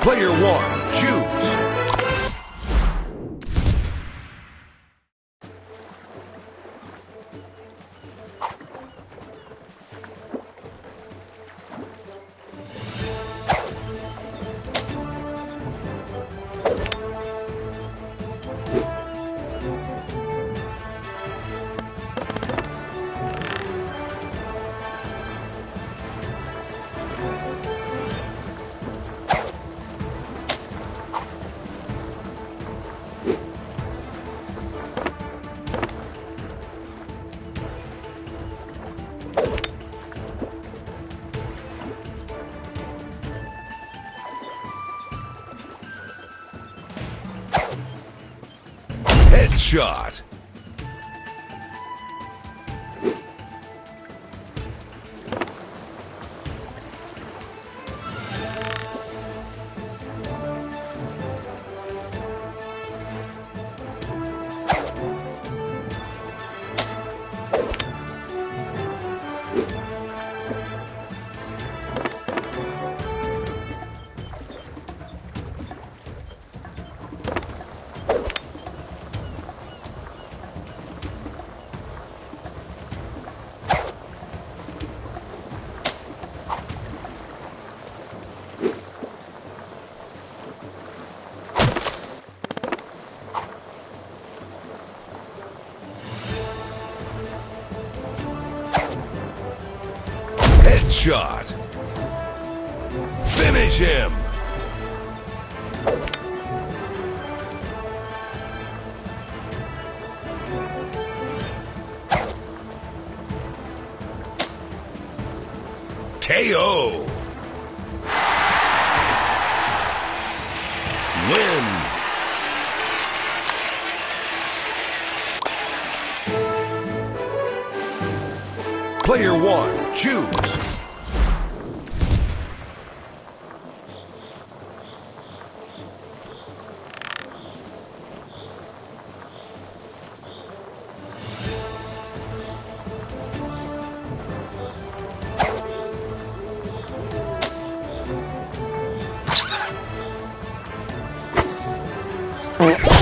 Player one, choose. shot. Headshot. Finish him. KO. Win. Player one, choose. Oh.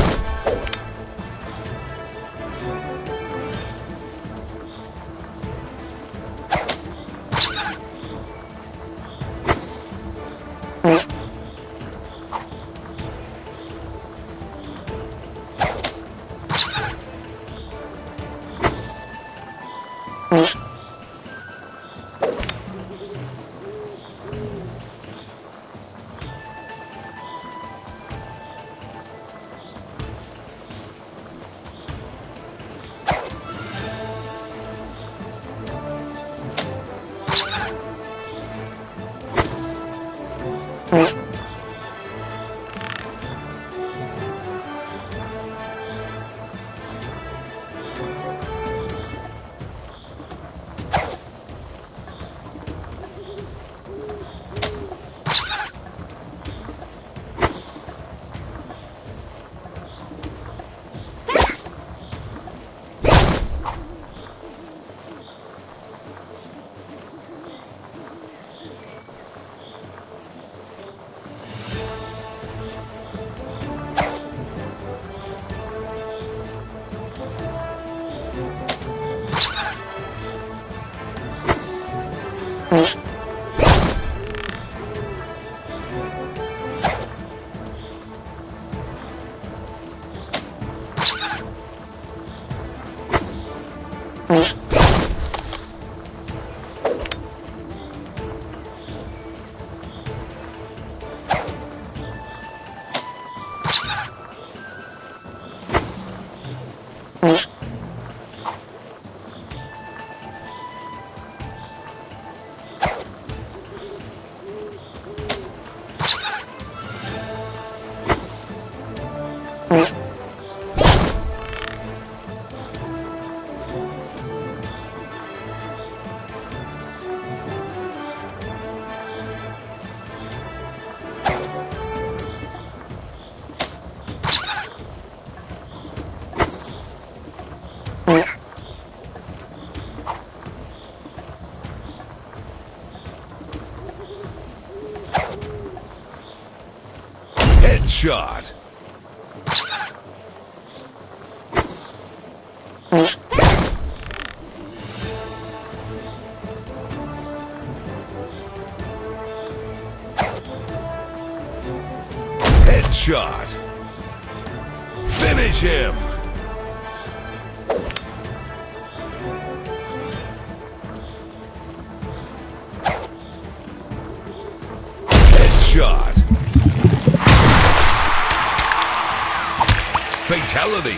Headshot. Headshot. Finish him. Headshot. Fatality.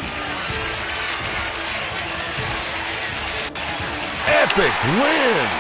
Epic win.